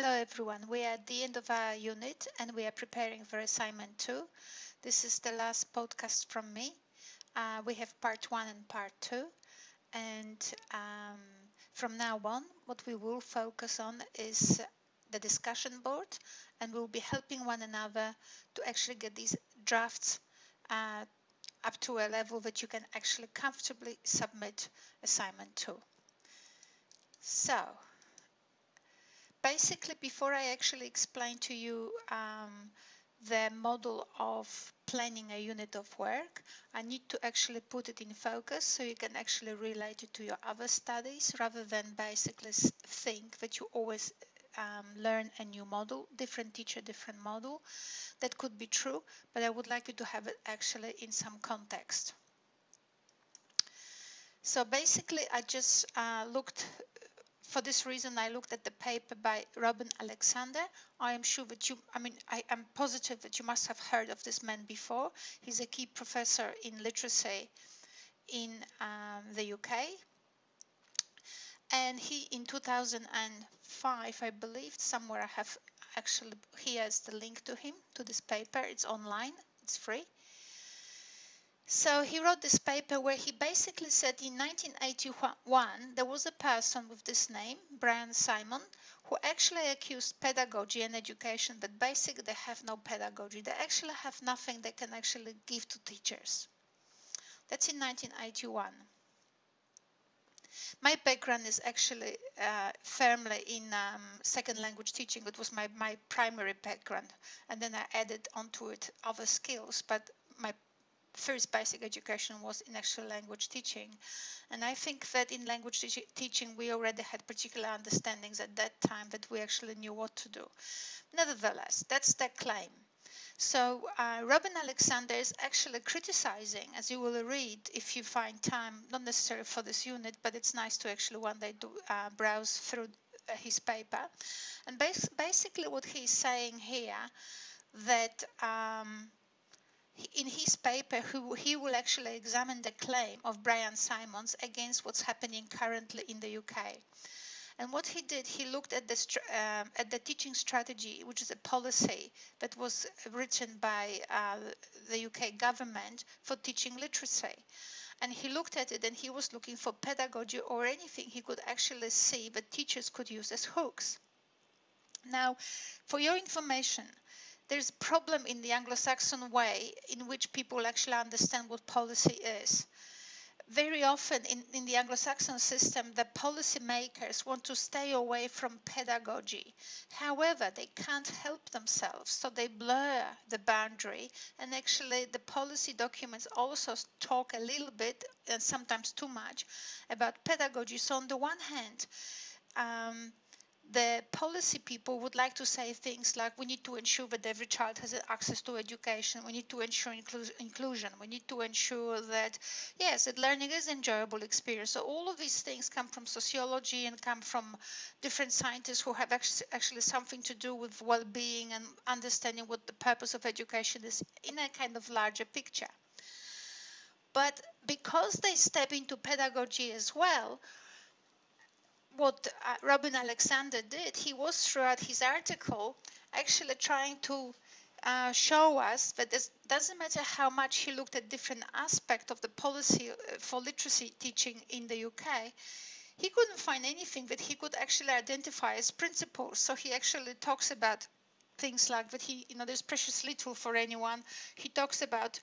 Hello everyone, we are at the end of our unit and we are preparing for assignment 2. This is the last podcast from me. Uh, we have part 1 and part 2 and um, from now on what we will focus on is the discussion board and we'll be helping one another to actually get these drafts uh, up to a level that you can actually comfortably submit assignment 2. So basically, before I actually explain to you um, the model of planning a unit of work, I need to actually put it in focus so you can actually relate it to your other studies rather than basically think that you always um, learn a new model, different teacher, different model. That could be true, but I would like you to have it actually in some context. So basically, I just uh, looked for this reason, I looked at the paper by Robin Alexander. I am sure that you, I mean, I am positive that you must have heard of this man before. He's a key professor in literacy in um, the UK. And he, in 2005, I believe, somewhere I have actually, here is the link to him, to this paper. It's online, it's free. So he wrote this paper where he basically said in 1981 there was a person with this name, Brian Simon, who actually accused pedagogy and education but basically they have no pedagogy. They actually have nothing they can actually give to teachers. That's in 1981. My background is actually uh, firmly in um, second language teaching. It was my, my primary background. And then I added onto it other skills. But my first basic education was in actual language teaching. And I think that in language te teaching, we already had particular understandings at that time that we actually knew what to do. Nevertheless, that's their claim. So uh, Robin Alexander is actually criticizing, as you will read if you find time, not necessarily for this unit, but it's nice to actually one day do, uh, browse through uh, his paper. And bas basically what he's saying here, that um, in his paper, he will actually examine the claim of Brian Simons against what's happening currently in the UK. And what he did, he looked at the, um, at the teaching strategy, which is a policy that was written by uh, the UK government for teaching literacy. And he looked at it and he was looking for pedagogy or anything he could actually see that teachers could use as hooks. Now, for your information, there's a problem in the Anglo-Saxon way in which people actually understand what policy is. Very often in, in the Anglo-Saxon system, the policymakers want to stay away from pedagogy. However, they can't help themselves, so they blur the boundary. And actually, the policy documents also talk a little bit, and sometimes too much, about pedagogy. So on the one hand, um, the policy people would like to say things like we need to ensure that every child has access to education. We need to ensure inclu inclusion. We need to ensure that yes that learning is enjoyable experience. So all of these things come from sociology and come from different scientists who have actually, actually something to do with well-being and understanding what the purpose of education is in a kind of larger picture. But because they step into pedagogy as well what uh, Robin Alexander did, he was throughout his article actually trying to uh, show us that it doesn't matter how much he looked at different aspects of the policy uh, for literacy teaching in the UK, he couldn't find anything that he could actually identify as principles. So he actually talks about things like that he, you know, there's precious little for anyone. He talks about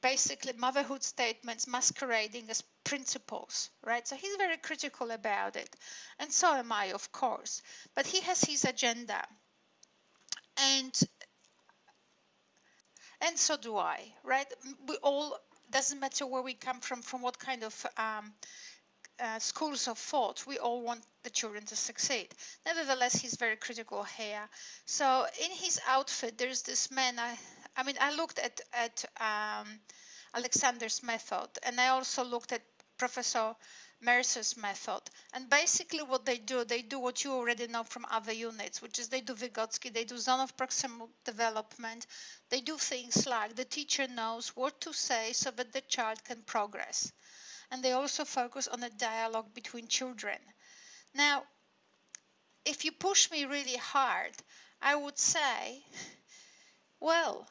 basically motherhood statements masquerading as principles, right? So he's very critical about it. And so am I, of course. But he has his agenda. And and so do I, right? We all doesn't matter where we come from, from what kind of um, uh, schools of thought, we all want the children to succeed. Nevertheless, he's very critical here. So in his outfit, there's this man. I, I mean, I looked at at um, Alexander's method, and I also looked at Professor Mercer's method. And basically, what they do, they do what you already know from other units, which is they do Vygotsky, they do zone of proximal development. They do things like the teacher knows what to say so that the child can progress and they also focus on a dialogue between children. Now, if you push me really hard, I would say, well,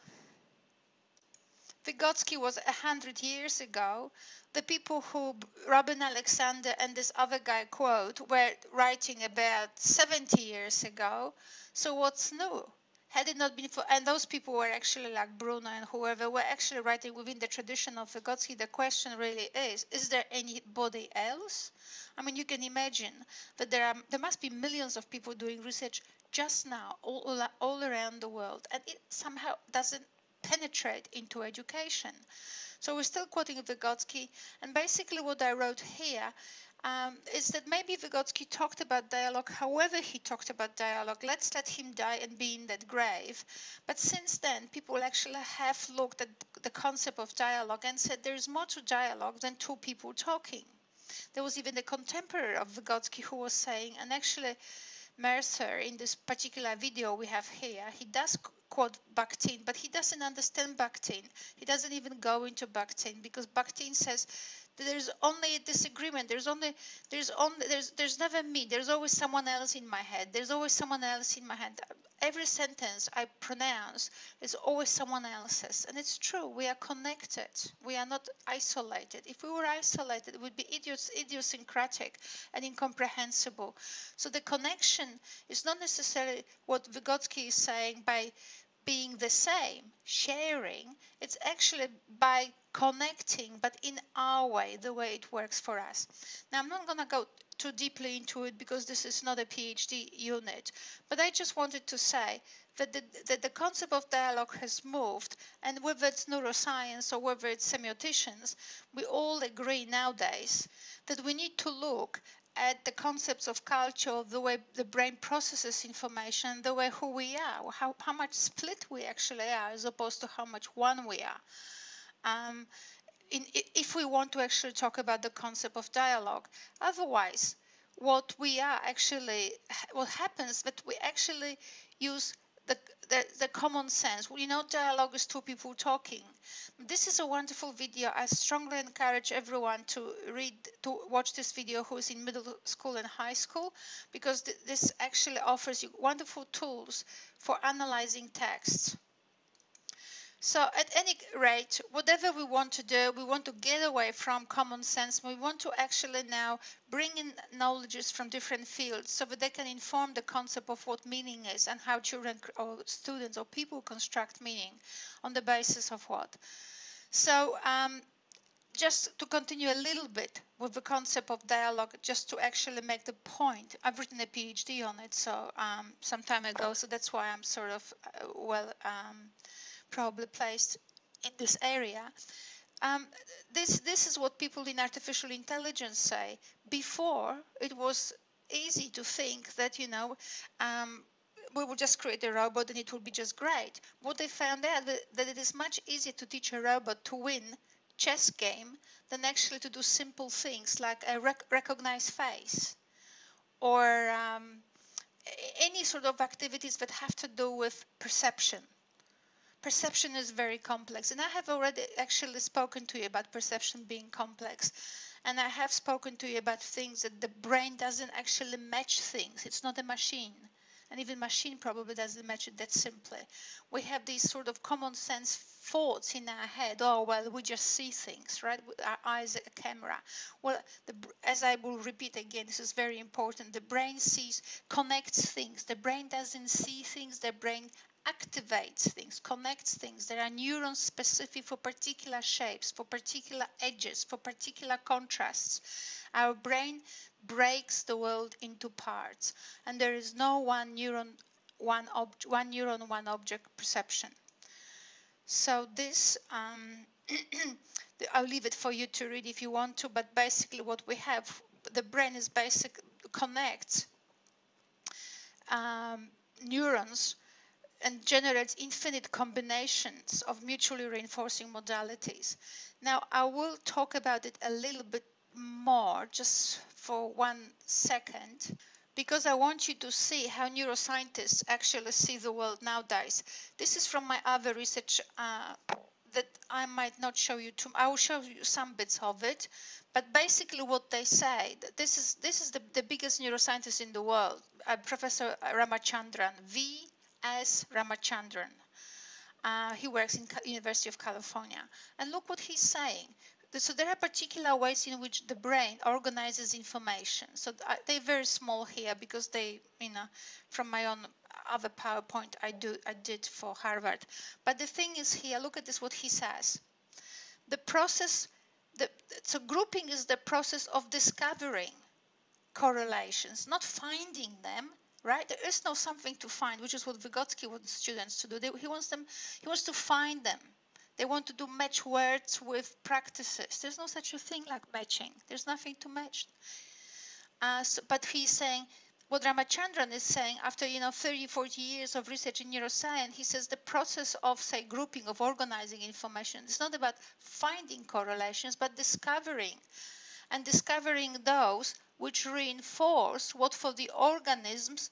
Vygotsky was a hundred years ago. The people who Robin Alexander and this other guy quote were writing about 70 years ago. So what's new? Had it not been for, and those people were actually like Bruner and whoever were actually writing within the tradition of Vygotsky, the question really is, is there anybody else? I mean, you can imagine that there are, there must be millions of people doing research just now all, all around the world, and it somehow doesn't penetrate into education. So we're still quoting Vygotsky, and basically what I wrote here um, is that maybe Vygotsky talked about dialogue however he talked about dialogue. Let's let him die and be in that grave. But since then, people actually have looked at the concept of dialogue and said there's more to dialogue than two people talking. There was even a contemporary of Vygotsky who was saying, and actually Mercer in this particular video we have here, he does quote Bakhtin, but he doesn't understand Bakhtin. He doesn't even go into Bakhtin because Bakhtin says there's only a disagreement. There's only there's only there's there's never me. There's always someone else in my head. There's always someone else in my head every sentence i pronounce is always someone else's. And it's true. We are connected. We are not isolated. If we were isolated it would be idios, idiosyncratic and incomprehensible. So the connection is not necessarily what vygotsky is saying by being the same, sharing, it's actually by connecting, but in our way, the way it works for us. Now, I'm not going to go too deeply into it because this is not a PhD unit, but I just wanted to say that the, that the concept of dialogue has moved, and whether it's neuroscience or whether it's semioticians, we all agree nowadays that we need to look at the concepts of culture, the way the brain processes information, the way who we are, how, how much split we actually are as opposed to how much one we are. Um, in, if we want to actually talk about the concept of dialogue. Otherwise, what we are actually, what happens that we actually use the, the, the, common sense. You know, dialogue is two people talking. This is a wonderful video. I strongly encourage everyone to read, to watch this video who is in middle school and high school, because th this actually offers you wonderful tools for analyzing texts. So at any rate, whatever we want to do, we want to get away from common sense. We want to actually now bring in knowledges from different fields so that they can inform the concept of what meaning is and how children or students or people construct meaning on the basis of what. So um, just to continue a little bit with the concept of dialogue, just to actually make the point, I've written a PhD on it so um, some time ago, so that's why I'm sort of uh, well um, probably placed in this area. Um, this this is what people in artificial intelligence say. Before it was easy to think that you know um, we will just create a robot and it will be just great. What they found out that, that it is much easier to teach a robot to win chess game than actually to do simple things like a rec recognize face or um, any sort of activities that have to do with perception perception is very complex. And I have already actually spoken to you about perception being complex. And I have spoken to you about things that the brain doesn't actually match things. It's not a machine. And even machine probably doesn't match it that simply. We have these sort of common sense thoughts in our head. Oh, well, we just see things, right? Our eyes are a camera. Well, the, as I will repeat again, this is very important. The brain sees, connects things. The brain doesn't see things. The brain activates things, connects things. There are neurons specific for particular shapes, for particular edges, for particular contrasts. Our brain breaks the world into parts, and there is no one neuron, one, one neuron, one object perception. So this, um, I'll leave it for you to read if you want to, but basically what we have, the brain is basic, connects um, neurons and generates infinite combinations of mutually reinforcing modalities. Now, I will talk about it a little bit more just for one second because I want you to see how neuroscientists actually see the world nowadays. This is from my other research uh, that I might not show you too. I will show you some bits of it, but basically what they say this is this is the, the biggest neuroscientist in the world uh, Professor Ramachandran, V. S. Ramachandran. Uh, he works in University of California. And look what he's saying. So there are particular ways in which the brain organizes information. So they're very small here because they, you know, from my own other PowerPoint I do I did for Harvard. But the thing is here, look at this, what he says. The process, the, so grouping is the process of discovering correlations, not finding them, right? There is no something to find, which is what Vygotsky wants students to do. They, he wants them, he wants to find them. They want to do match words with practices. There's no such a thing like matching. There's nothing to match. Uh, so, but he's saying what Ramachandran is saying after you know 30, 40 years of research in neuroscience, he says the process of say grouping, of organizing information, it's not about finding correlations, but discovering and discovering those which reinforce what for the organisms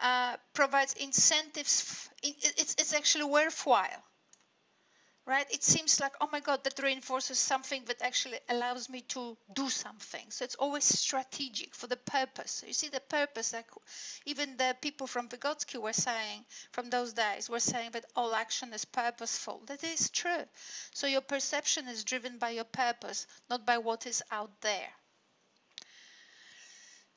uh, provides incentives. It's, it's actually worthwhile right? It seems like, oh my God, that reinforces something that actually allows me to do something. So it's always strategic for the purpose. You see the purpose, like even the people from Vygotsky were saying from those days, were saying that all action is purposeful. That is true. So your perception is driven by your purpose, not by what is out there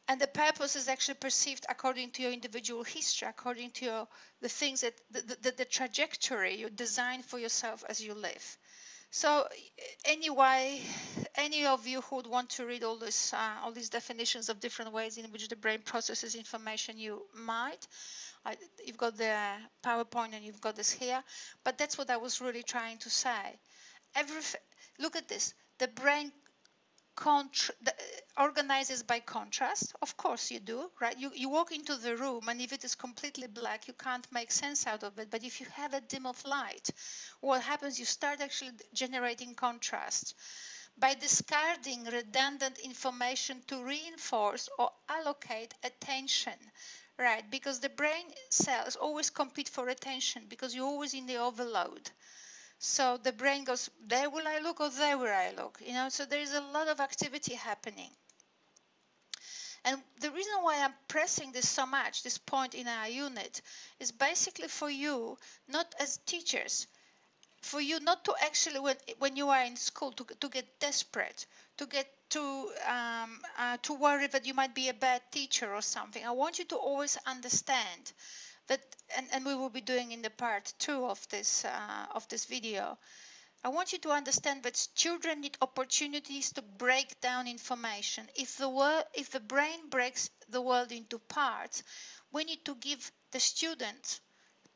and the purpose is actually perceived according to your individual history according to your, the things that the, the, the trajectory you design for yourself as you live. So anyway any of you who would want to read all this uh, all these definitions of different ways in which the brain processes information you might. I, you've got the powerpoint and you've got this here but that's what i was really trying to say. Every look at this. The brain contra- organizes by contrast of course you do right? You, you walk into the room and if it is completely black you can't make sense out of it. But if you have a dim of light what happens you start actually generating contrast. By discarding redundant information to reinforce or allocate attention right? Because the brain cells always compete for attention because you're always in the overload so the brain goes, there will I look or there will I look? You know, so there is a lot of activity happening. And the reason why I'm pressing this so much, this point in our unit, is basically for you, not as teachers, for you not to actually, when, when you are in school, to, to get desperate, to get to um, uh, to worry that you might be a bad teacher or something. I want you to always understand that and, and we will be doing in the part two of this uh, of this video I want you to understand that children need opportunities to break down information. If the world, if the brain breaks the world into parts, we need to give the students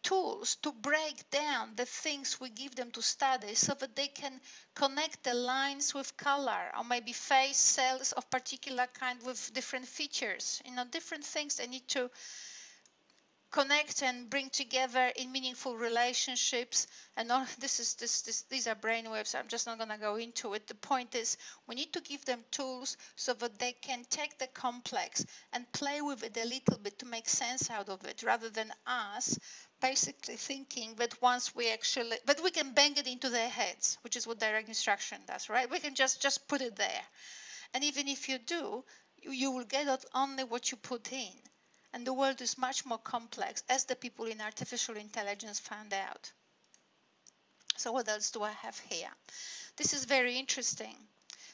tools to break down the things we give them to study so that they can connect the lines with color or maybe face cells of particular kind with different features you know different things they need to connect and bring together in meaningful relationships. And all, this is this, this these are brainwaves i'm just not going to go into it. The point is we need to give them tools so that they can take the complex and play with it a little bit to make sense out of it rather than us basically thinking that once we actually but we can bang it into their heads which is what direct instruction does right? We can just just put it there. And even if you do you, you will get only what you put in and the world is much more complex as the people in artificial intelligence found out. So what else do I have here? This is very interesting.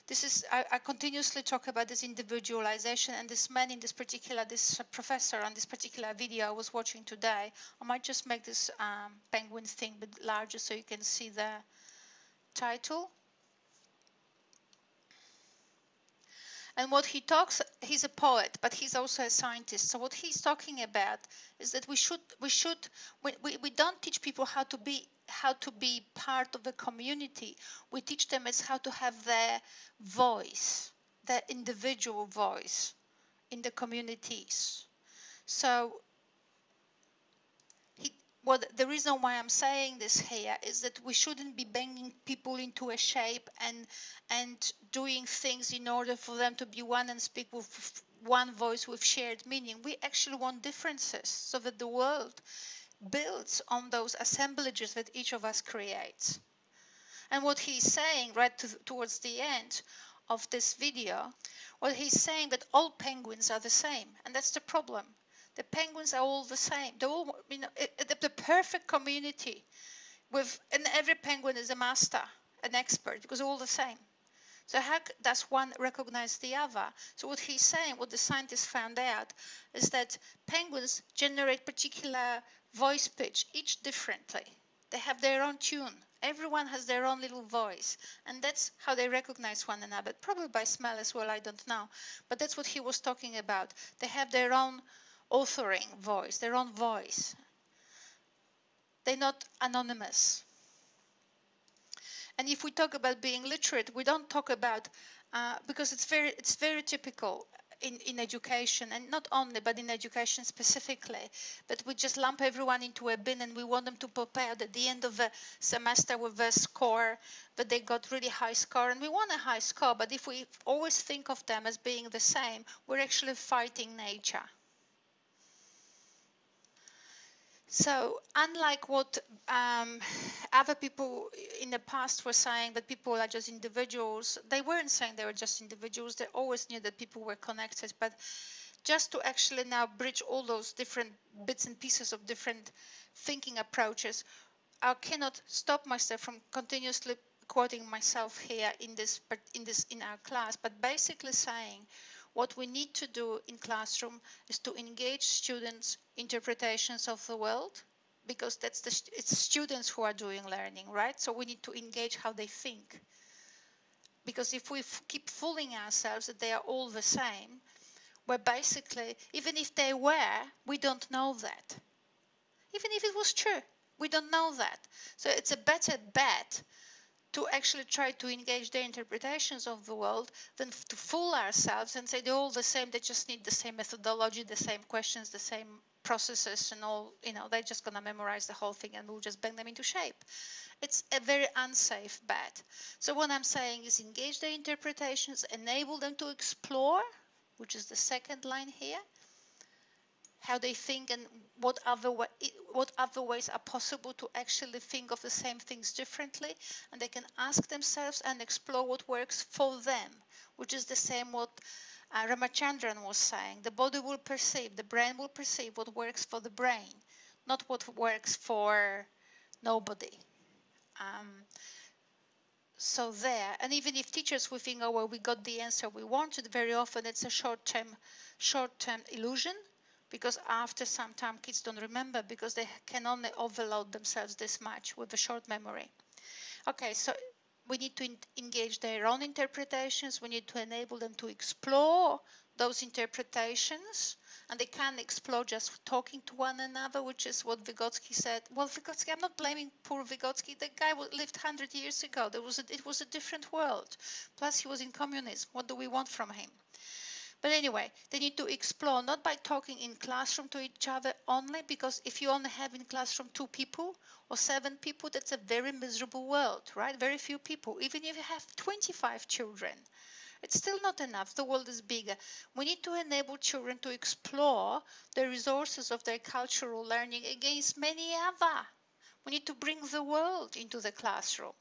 This is I, I continuously talk about this individualization and this man in this particular this professor on this particular video I was watching today. I might just make this um, penguin thing a bit larger so you can see the title. And what he talks, he's a poet, but he's also a scientist. So what he's talking about is that we should, we should, we, we, we don't teach people how to be how to be part of a community. We teach them as how to have their voice, their individual voice in the communities. So what the reason why I'm saying this here is that we shouldn't be banging people into a shape and and doing things in order for them to be one and speak with one voice with shared meaning. We actually want differences so that the world builds on those assemblages that each of us creates. And what he's saying right to, towards the end of this video, well, he's saying that all penguins are the same, and that's the problem The penguins are all the same. They're all, you know, the perfect community with, and every penguin is a master, an expert, because all the same. So how does one recognize the other? So what he's saying, what the scientists found out, is that penguins generate particular voice pitch, each differently. They have their own tune. Everyone has their own little voice. And that's how they recognize one another. Probably by smell as well, I don't know. But that's what he was talking about. They have their own authoring voice, their own voice. They're not anonymous. And if we talk about being literate, we don't talk about uh, because it's very it's very typical in, in education and not only but in education specifically but we just lump everyone into a bin and we want them to out at the end of the semester with a score that they got really high score and we want a high score but if we always think of them as being the same we're actually fighting nature So unlike what um, other people in the past were saying that people are just individuals, they weren't saying they were just individuals. They always knew that people were connected. But just to actually now bridge all those different bits and pieces of different thinking approaches, I cannot stop myself from continuously quoting myself here in this in this in our class, but basically saying what we need to do in classroom is to engage students' interpretations of the world because that's the it's students who are doing learning, right? So we need to engage how they think. Because if we keep fooling ourselves that they are all the same, where basically, even if they were, we don't know that. Even if it was true, we don't know that. So it's a better bet to actually try to engage their interpretations of the world than to fool ourselves and say they're all the same they just need the same methodology the same questions the same processes and all you know they're just going to memorize the whole thing and we'll just bang them into shape. It's a very unsafe bet. So what i'm saying is engage their interpretations enable them to explore which is the second line here how they think and what other way, what other ways are possible to actually think of the same things differently. And they can ask themselves and explore what works for them which is the same what uh, Ramachandran was saying. The body will perceive the brain will perceive what works for the brain not what works for nobody. Um, so there and even if teachers we think oh well we got the answer we wanted very often it's a short-term short-term illusion because after some time kids don't remember because they can only overload themselves this much with a short memory. Okay, so we need to engage their own interpretations. We need to enable them to explore those interpretations. And they can explore just talking to one another, which is what Vygotsky said. Well, Vygotsky, I'm not blaming poor Vygotsky. The guy lived 100 years ago. There was a, it was a different world. Plus, he was in communism. What do we want from him? But anyway, they need to explore not by talking in classroom to each other only, because if you only have in classroom two people or seven people, that's a very miserable world, right? Very few people. Even if you have 25 children, it's still not enough. The world is bigger. We need to enable children to explore the resources of their cultural learning against many other we need to bring the world into the classroom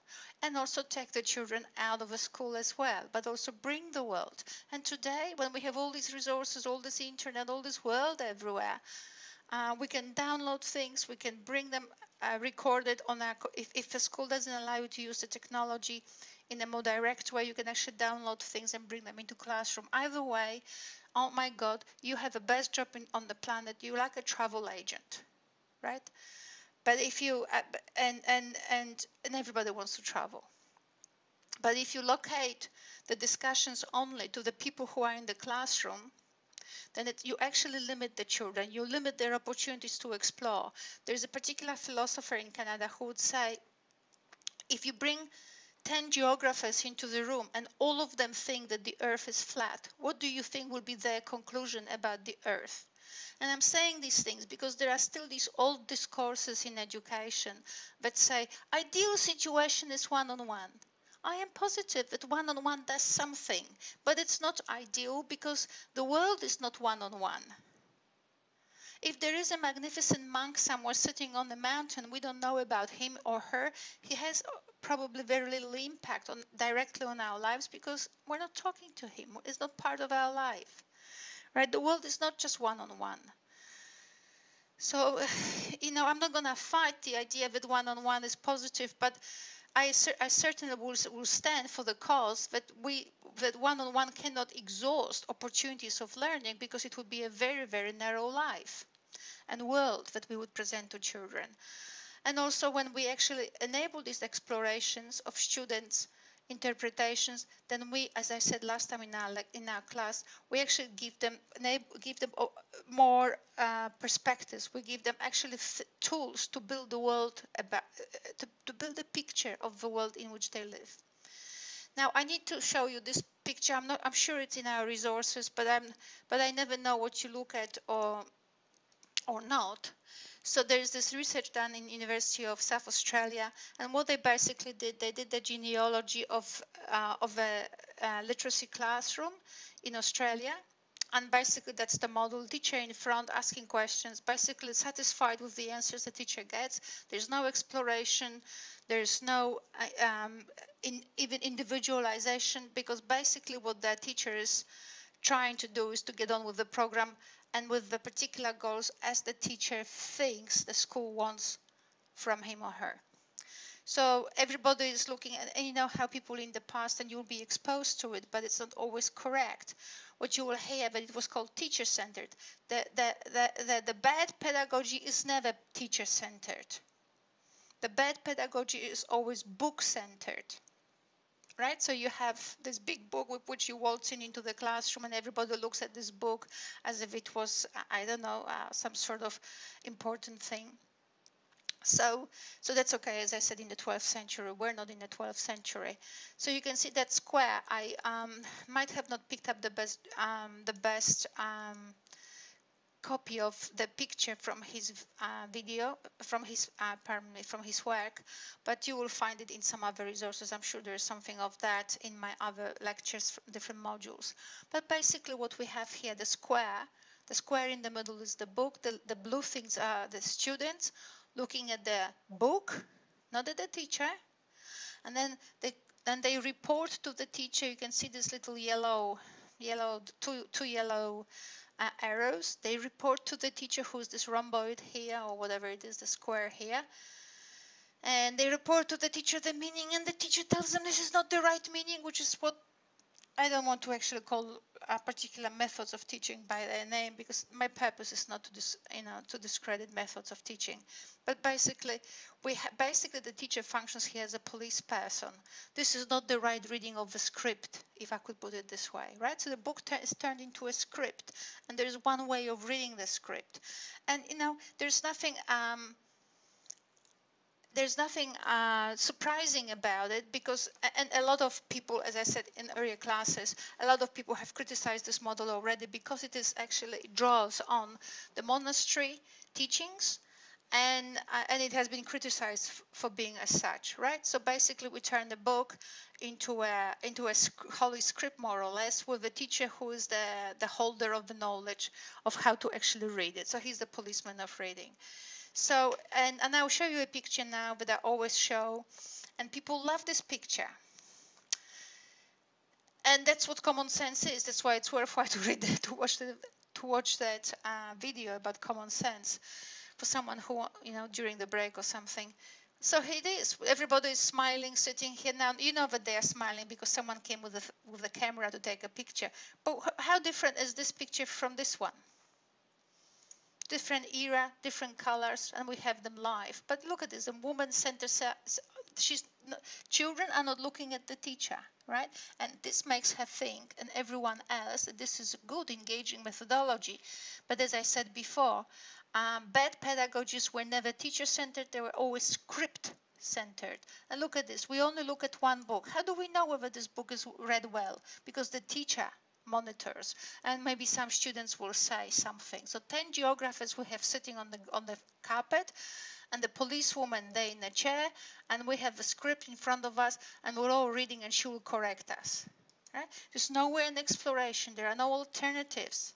and also take the children out of the school as well, but also bring the world. And today, when we have all these resources, all this internet, all this world everywhere, uh, we can download things, we can bring them uh, recorded on our, if, if a school doesn't allow you to use the technology in a more direct way, you can actually download things and bring them into classroom. Either way, oh my God, you have the best job in, on the planet. You're like a travel agent, right? But if you uh, and and and and everybody wants to travel. But if you locate the discussions only to the people who are in the classroom, then it, you actually limit the children. You limit their opportunities to explore. There's a particular philosopher in Canada who would say, if you bring 10 geographers into the room and all of them think that the earth is flat, what do you think will be their conclusion about the earth? And I'm saying these things because there are still these old discourses in education that say ideal situation is one-on-one. I am positive that one-on-one does something, but it's not ideal because the world is not one-on-one. If there is a magnificent monk somewhere sitting on the mountain, we don't know about him or her, he has probably very little impact on directly on our lives because we're not talking to him. It's not part of our life right? The world is not just one on one. So, you know, I'm not going to fight the idea that one-on-one is positive, but I, I certainly will, will stand for the cause that we that one-on-one cannot exhaust opportunities of learning because it would be a very, very narrow life and world that we would present to children. And also when we actually enable these explorations of students interpretations, then we, as I said last time in our in our class, we actually give them give them more uh, perspectives. We give them actually tools to build the world about to, to build a picture of the world in which they live. Now I need to show you this picture. I'm not. I'm sure it's in our resources, but I'm. But I never know what you look at or or not. So there's this research done in University of South Australia, and what they basically did, they did the genealogy of uh, of a, a, literacy classroom in Australia, and basically that's the model. Teacher in front asking questions, basically satisfied with the answers the teacher gets. There's no exploration, there's no uh, um, in, even individualization because basically what the teacher is trying to do is to get on with the program and with the particular goals as the teacher thinks the school wants from him or her. So everybody is looking at, and you know how people in the past, and you'll be exposed to it, but it's not always correct. What you will hear, but it was called teacher-centered. The, the, the, the, the bad pedagogy is never teacher-centered. The bad pedagogy is always book-centered right? So you have this big book with which you waltz in into the classroom and everybody looks at this book as if it was, I don't know, uh, some sort of important thing. So, so that's okay. As I said, in the 12th century, we're not in the 12th century. So you can see that square. I um, might have not picked up the best, um, the best um, copy of the picture from his uh, video, from his, uh, pardon me, from his work, but you will find it in some other resources. I'm sure there's something of that in my other lectures, different modules. But basically what we have here, the square, the square in the middle is the book, the, the blue things are the students looking at the book, not at the teacher, and then they then they report to the teacher. You can see this little yellow, yellow, two, two yellow uh, arrows. They report to the teacher who's this rhomboid here or whatever it is, the square here. And they report to the teacher the meaning and the teacher tells them this is not the right meaning, which is what I don't want to actually call a particular methods of teaching by their name because my purpose is not to you know to discredit methods of teaching. But basically we basically the teacher functions here as a police person. This is not the right reading of the script if i could put it this way right? So the book is turned into a script and there's one way of reading the script. And you know there's nothing um, there's nothing uh, surprising about it because and a lot of people as i said in earlier classes a lot of people have criticized this model already because it is actually it draws on the monastery teachings and uh, and it has been criticized for being as such right? So basically we turn the book into a into a holy script more or less with the teacher who is the the holder of the knowledge of how to actually read it. So he's the policeman of reading so, and, and I'll show you a picture now that I always show. And people love this picture. And that's what common sense is. That's why it's worthwhile to read, to watch the, to watch that uh, video about common sense for someone who, you know, during the break or something. So here it is. Everybody is smiling, sitting here now. You know that they are smiling because someone came with a with a camera to take a picture. But how different is this picture from this one? Different era, different colors, and we have them live. But look at this, a woman center, she's, children are not looking at the teacher, right? And this makes her think, and everyone else, that this is a good engaging methodology. But as I said before, um, bad pedagogies were never teacher-centered, they were always script centered. And look at this, we only look at one book. How do we know whether this book is read well? Because the teacher monitors and maybe some students will say something. So 10 geographers we have sitting on the on the carpet and the policewoman there in a chair and we have the script in front of us and we're all reading and she will correct us right? There's nowhere in exploration there are no alternatives.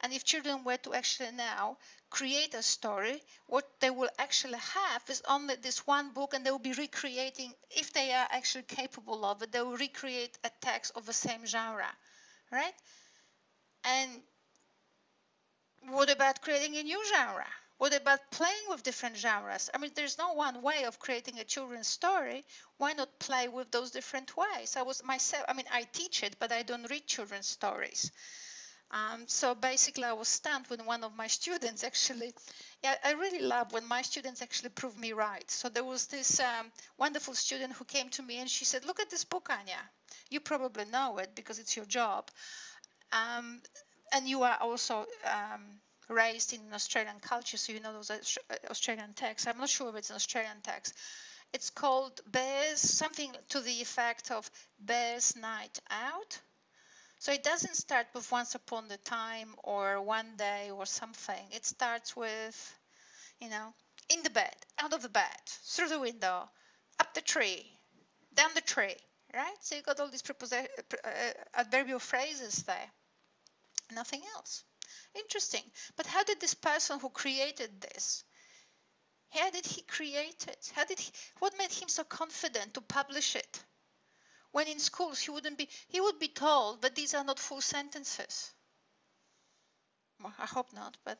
And if children were to actually now create a story, what they will actually have is only this one book and they will be recreating, if they are actually capable of it, they will recreate a text of the same genre right? And what about creating a new genre? What about playing with different genres? I mean, there's no one way of creating a children's story. Why not play with those different ways? I was myself, I mean, I teach it, but I don't read children's stories. Um, so basically, I was stunned when one of my students actually, yeah, I really love when my students actually prove me right. So there was this um, wonderful student who came to me and she said, Look at this book, Ania. You probably know it because it's your job. Um, and you are also um, raised in Australian culture, so you know those Australian texts. I'm not sure if it's an Australian text. It's called Bears, something to the effect of Bears Night Out. So it doesn't start with once upon a time or one day or something. It starts with, you know, in the bed, out of the bed, through the window, up the tree, down the tree, right? So you got all these uh, adverbial phrases there. Nothing else. Interesting. But how did this person who created this, how did he create it? How did he, what made him so confident to publish it? When in schools he wouldn't be he would be told that these are not full sentences. Well, i hope not but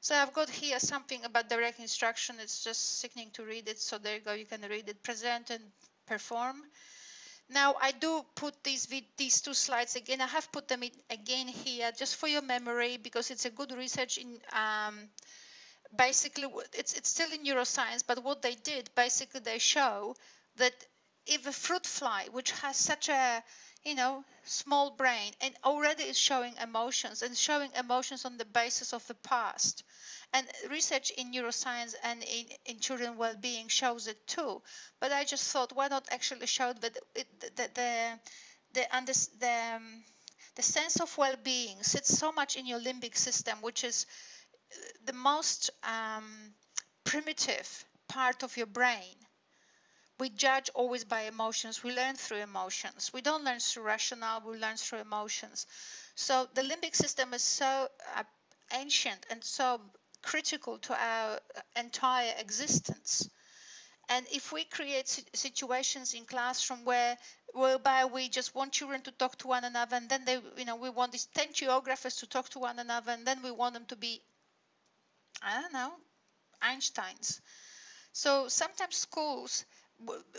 so i've got here something about direct instruction. It's just sickening to read it so there you go you can read it. Present and perform. Now I do put these these two slides again. I have put them in, again here just for your memory because it's a good research in um, basically it's it's still in neuroscience, but what they did basically they show that if a fruit fly, which has such a you know small brain and already is showing emotions and showing emotions on the basis of the past. And research in neuroscience and in, in children well-being shows it too. But i just thought why not actually show that it, the the the, under, the, um, the sense of well-being sits so much in your limbic system which is the most um, primitive part of your brain we judge always by emotions. We learn through emotions. We don't learn through rational, we learn through emotions. So the limbic system is so uh, ancient and so critical to our entire existence. And if we create situations in classroom where whereby we just want children to talk to one another and then they you know we want these 10 geographers to talk to one another and then we want them to be I don't know Einsteins. So sometimes schools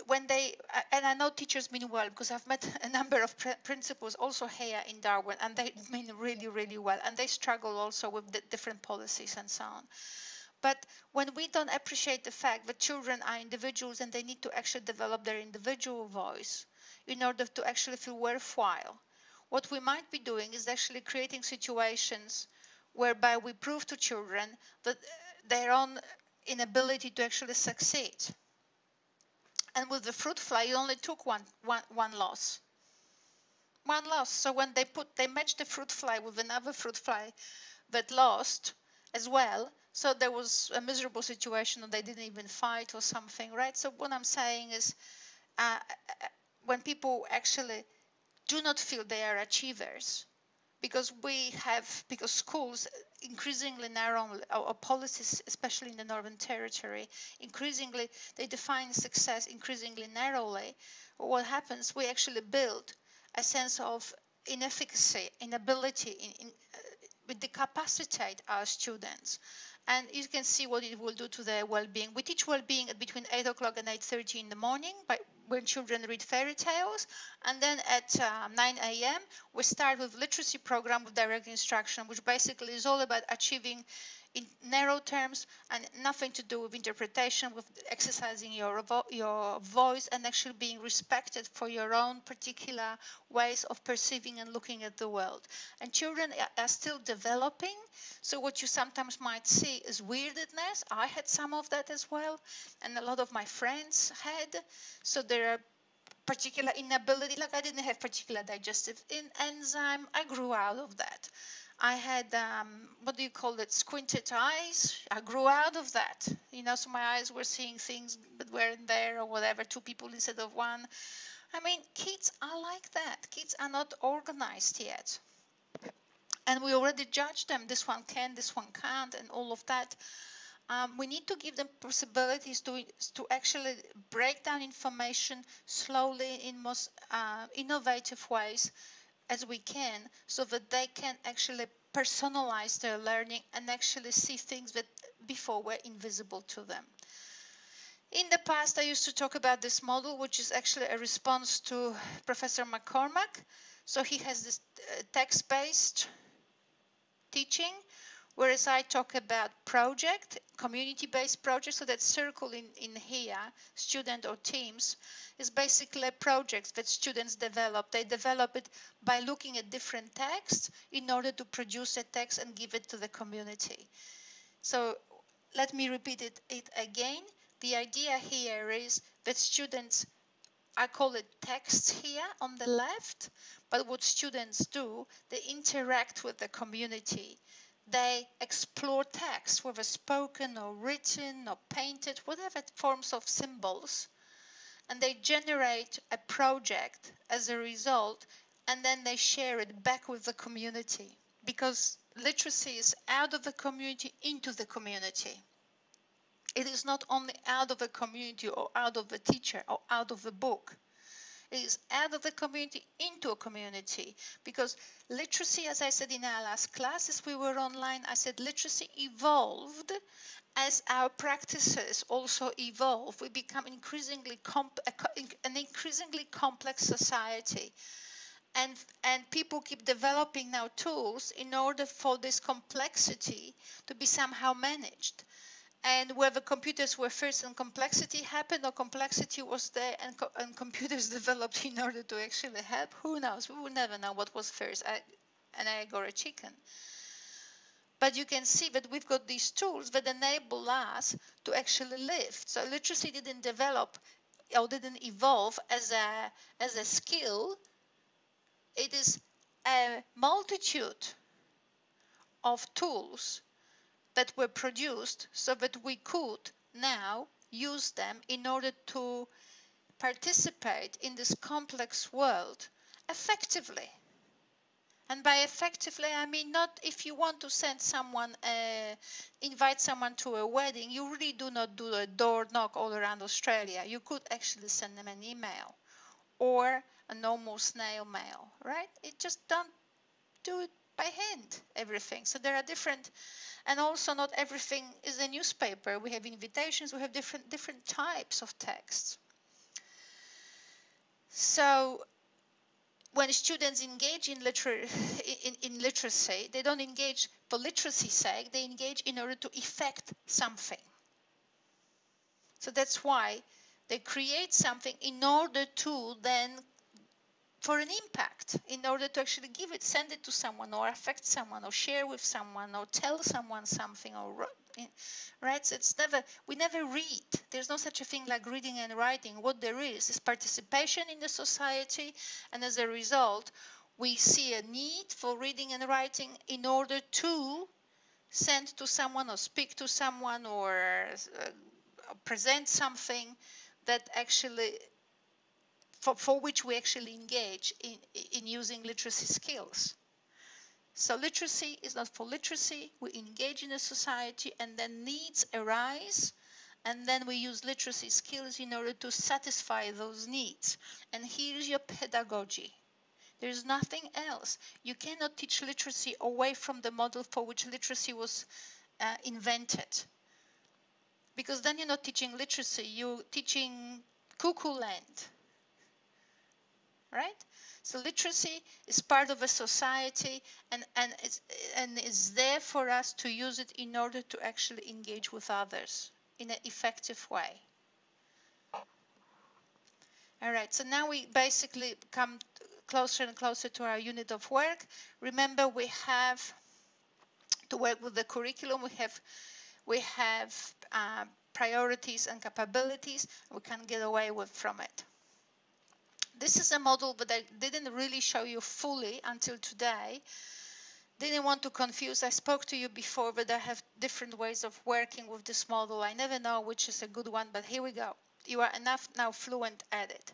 when they and I know teachers mean well because I've met a number of principals also here in Darwin and they mean really really well and they struggle also with the different policies and so on. But when we don't appreciate the fact that children are individuals and they need to actually develop their individual voice in order to actually feel worthwhile, what we might be doing is actually creating situations whereby we prove to children that uh, their own inability to actually succeed and with the fruit fly, you only took one, one, one loss. One loss. So when they put, they matched the fruit fly with another fruit fly that lost as well. So there was a miserable situation, or they didn't even fight or something, right? So what I'm saying is, uh, when people actually do not feel they are achievers, because we have because schools increasingly narrow our policies especially in the northern territory increasingly they define success increasingly narrowly. What happens we actually build a sense of inefficacy inability in, in uh, we decapacitate our students. And you can see what it will do to their well-being. We teach well-being at between 8 o'clock and 8.30 in the morning by when children read fairy tales. And then at uh, 9 a.m., we start with literacy program with direct instruction, which basically is all about achieving in narrow terms and nothing to do with interpretation, with exercising your, vo your voice and actually being respected for your own particular ways of perceiving and looking at the world. And children are still developing, so what you sometimes might see is weirdness. I had some of that as well, and a lot of my friends had. So there are particular inability, like I didn't have particular digestive enzyme. I grew out of that. I had um, what do you call it, squinted eyes. I grew out of that, you know, so my eyes were seeing things but weren't there or whatever, two people instead of one. I mean, kids are like that. Kids are not organized yet. And we already judge them. This one can, this one can't, and all of that. Um, we need to give them possibilities to to actually break down information slowly in most uh, innovative ways as we can so that they can actually personalize their learning and actually see things that before were invisible to them. In the past, I used to talk about this model, which is actually a response to Professor McCormack. So he has this uh, text-based teaching, whereas I talk about project, community-based projects. So that circle in, in here, student or teams, is basically a project that students develop. They develop it by looking at different texts in order to produce a text and give it to the community. So let me repeat it, it again. The idea here is that students, I call it text here on the left, but what students do, they interact with the community. They explore text, whether spoken or written or painted, whatever forms of symbols, and they generate a project as a result, and then they share it back with the community because literacy is out of the community into the community. It is not only out of a community or out of the teacher or out of the book. Is out of the community into a community because literacy, as I said in our last class, as we were online, I said literacy evolved as our practices also evolve. We become increasingly an increasingly complex society. And, and people keep developing now tools in order for this complexity to be somehow managed and whether computers were first and complexity happened or complexity was there and, co and computers developed in order to actually help, who knows? We will never know what was first, an egg or a chicken. But you can see that we've got these tools that enable us to actually live. So literacy didn't develop or didn't evolve as a, as a skill. It is a multitude of tools that were produced so that we could now use them in order to participate in this complex world effectively. And by effectively, I mean not if you want to send someone, uh, invite someone to a wedding, you really do not do a door knock all around Australia. You could actually send them an email or a normal snail mail, right? It just don't do it by hand, everything. So there are different and also not everything is a newspaper. We have invitations, we have different different types of texts. So when students engage in, liter in, in, literacy, they don't engage for literacy's sake, they engage in order to effect something. So that's why they create something in order to then for an impact in order to actually give it, send it to someone or affect someone or share with someone or tell someone something or right? So it's never we never read. There's no such a thing like reading and writing. What there is is participation in the society and as a result we see a need for reading and writing in order to send to someone or speak to someone or uh, present something that actually for, for which we actually engage in, in using literacy skills. So literacy is not for literacy. We engage in a society and then needs arise and then we use literacy skills in order to satisfy those needs. And here's your pedagogy. There's nothing else. You cannot teach literacy away from the model for which literacy was uh, invented. Because then you're not teaching literacy, you're teaching cuckoo land right? So literacy is part of a society and, and, it's, and is there for us to use it in order to actually engage with others in an effective way. All right, so now we basically come closer and closer to our unit of work. Remember, we have to work with the curriculum. We have we have uh, priorities and capabilities. We can't get away with from it. This is a model that I didn't really show you fully until today. Didn't want to confuse. I spoke to you before, but I have different ways of working with this model. I never know which is a good one, but here we go. You are enough now fluent at it.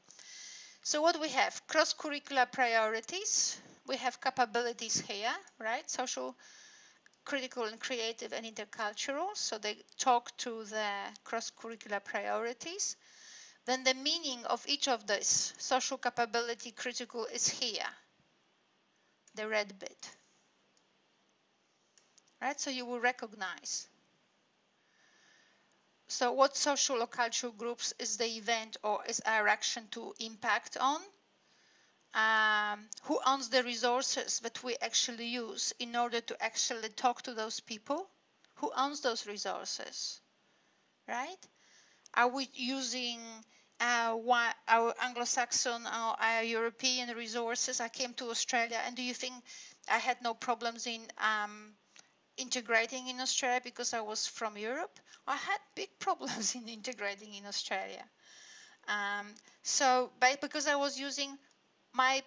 So what we have, cross-curricular priorities. We have capabilities here, right? Social, critical and creative and intercultural. So they talk to the cross-curricular priorities then the meaning of each of these social capability critical is here, the red bit. right? So you will recognize. So what social or cultural groups is the event or is our action to impact on? Um, who owns the resources that we actually use in order to actually talk to those people? Who owns those resources, right? Are we using our, our Anglo-Saxon or our European resources? I came to Australia and do you think I had no problems in um, integrating in Australia because I was from Europe. I had big problems in integrating in Australia. Um, so because I was using my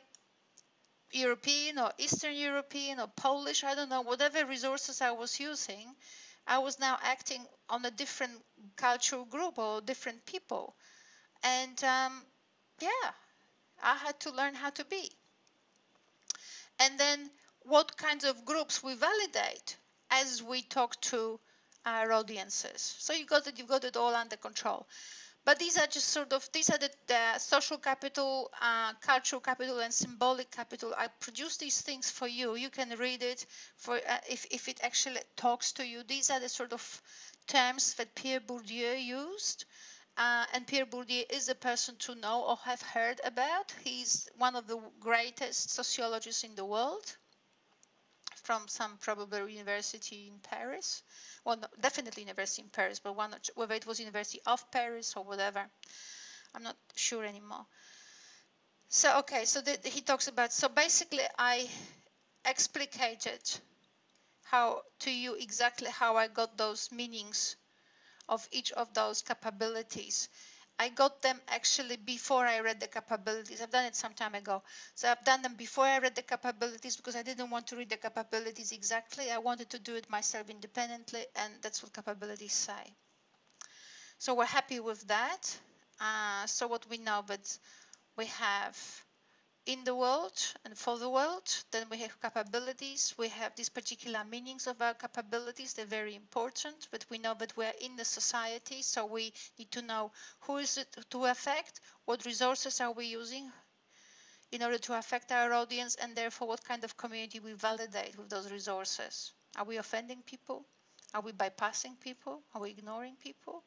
European or Eastern European or Polish, I don't know, whatever resources I was using, I was now acting on a different cultural group or different people. And um, yeah, I had to learn how to be. And then what kinds of groups we validate as we talk to our audiences. So you got it, you've got it all under control. But these are just sort of these are the, the social capital, uh, cultural capital, and symbolic capital. I produce these things for you. You can read it for uh, if if it actually talks to you. These are the sort of terms that Pierre Bourdieu used. Uh, and Pierre Bourdieu is a person to know or have heard about. He's one of the greatest sociologists in the world from some probable university in Paris. Well, no, definitely university in Paris, but one whether it was University of Paris or whatever, I'm not sure anymore. So okay, so the, the, he talks about. So basically, I explicated how to you exactly how I got those meanings of each of those capabilities I got them actually before I read the capabilities. I've done it some time ago. So I've done them before I read the capabilities because I didn't want to read the capabilities exactly. I wanted to do it myself independently, and that's what capabilities say. So we're happy with that. Uh, so what we know, but we have in the world and for the world. Then we have capabilities. We have these particular meanings of our capabilities. They're very important, but we know that we're in the society, so we need to know who is it to affect, what resources are we using in order to affect our audience, and therefore what kind of community we validate with those resources. Are we offending people? Are we bypassing people? Are we ignoring people?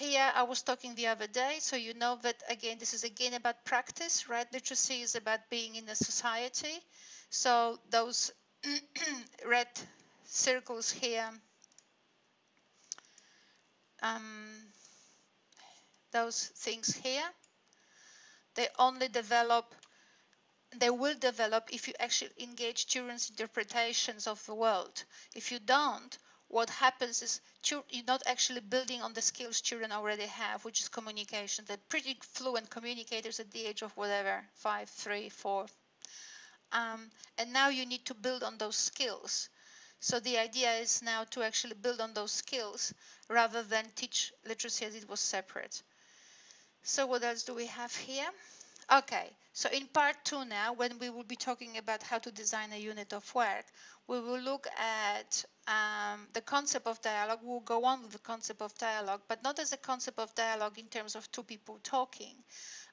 Here I was talking the other day, so you know that again, this is again about practice, right? Literacy is about being in a society. So those red circles here, um, those things here, they only develop, they will develop if you actually engage children's interpretations of the world. If you don't, what happens is you're not actually building on the skills children already have, which is communication. They're pretty fluent communicators at the age of whatever, five, three, four. Um, and now you need to build on those skills. So the idea is now to actually build on those skills rather than teach literacy as it was separate. So what else do we have here? Okay, so in part two now, when we will be talking about how to design a unit of work, we will look at um, the concept of dialogue. We'll go on with the concept of dialogue, but not as a concept of dialogue in terms of two people talking,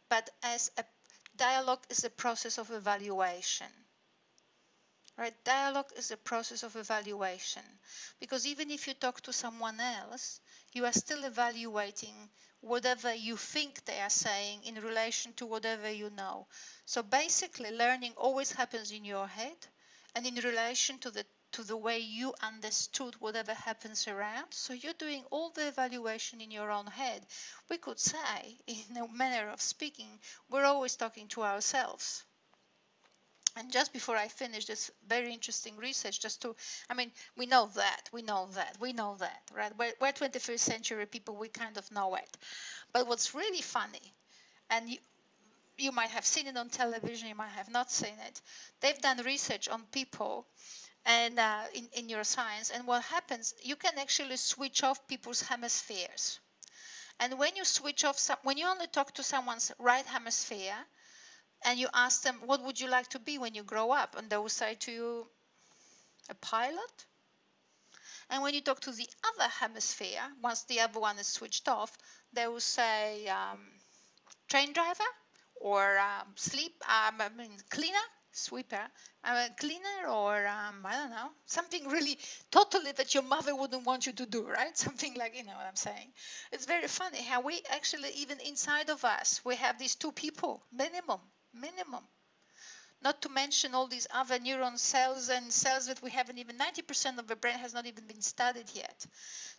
but as a dialogue is a process of evaluation. Right? Dialogue is a process of evaluation because even if you talk to someone else, you are still evaluating whatever you think they are saying in relation to whatever you know. So basically, learning always happens in your head and in relation to the to the way you understood whatever happens around. So you're doing all the evaluation in your own head. We could say, in a manner of speaking, we're always talking to ourselves. And just before I finish this very interesting research, just to, I mean, we know that, we know that, we know that, right? We're, we're 21st century people, we kind of know it. But what's really funny, and you, you might have seen it on television, you might have not seen it, they've done research on people and uh, in, in neuroscience, and what happens, you can actually switch off people's hemispheres. And when you switch off, some, when you only talk to someone's right hemisphere, and you ask them, what would you like to be when you grow up? And they will say to you, a pilot. And when you talk to the other hemisphere, once the other one is switched off, they will say um, train driver or um, sleep, um, I mean cleaner, sweeper, a cleaner, or um, I don't know, something really totally that your mother wouldn't want you to do, right? Something like, you know what I'm saying. It's very funny how we actually, even inside of us, we have these two people, minimum, minimum. Not to mention all these other neuron cells and cells that we haven't even, 90% of the brain has not even been studied yet.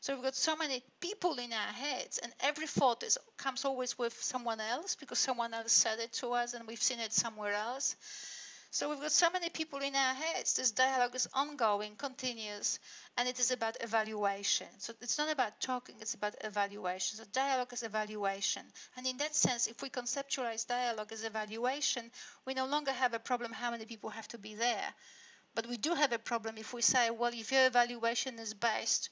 So we've got so many people in our heads, and every thought is, comes always with someone else because someone else said it to us and we've seen it somewhere else. So we've got so many people in our heads. This dialogue is ongoing, continuous, and it is about evaluation. So it's not about talking, it's about evaluation. So dialogue is evaluation. And in that sense, if we conceptualize dialogue as evaluation, we no longer have a problem how many people have to be there. But we do have a problem if we say, well, if your evaluation is based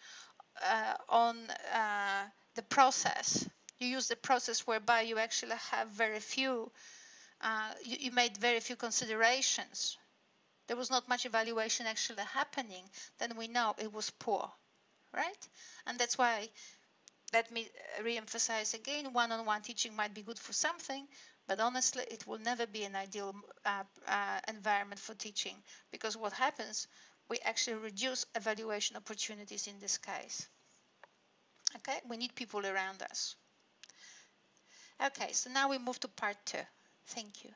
uh, on uh, the process, you use the process whereby you actually have very few uh, you, you made very few considerations. There was not much evaluation actually happening. Then we know it was poor, right? And that's why, let me re-emphasize again, one-on-one -on -one teaching might be good for something, but honestly, it will never be an ideal uh, uh, environment for teaching because what happens, we actually reduce evaluation opportunities in this case. Okay, we need people around us. Okay, so now we move to part two. Thank you.